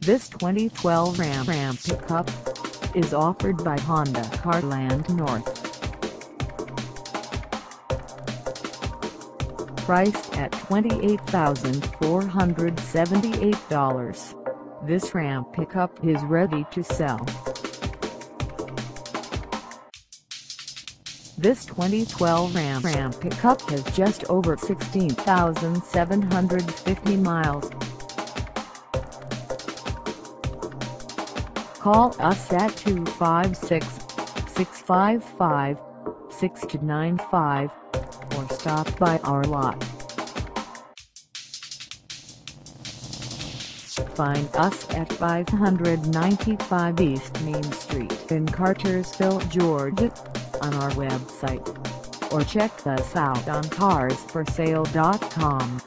This 2012 Ram Ram pickup is offered by Honda Carland North. Priced at $28,478, this Ram pickup is ready to sell. This 2012 Ram Ram pickup has just over 16,750 miles. Call us at 256-655-6295 or stop by our lot. Find us at 595 East Main Street in Cartersville, Georgia on our website or check us out on carsforsale.com.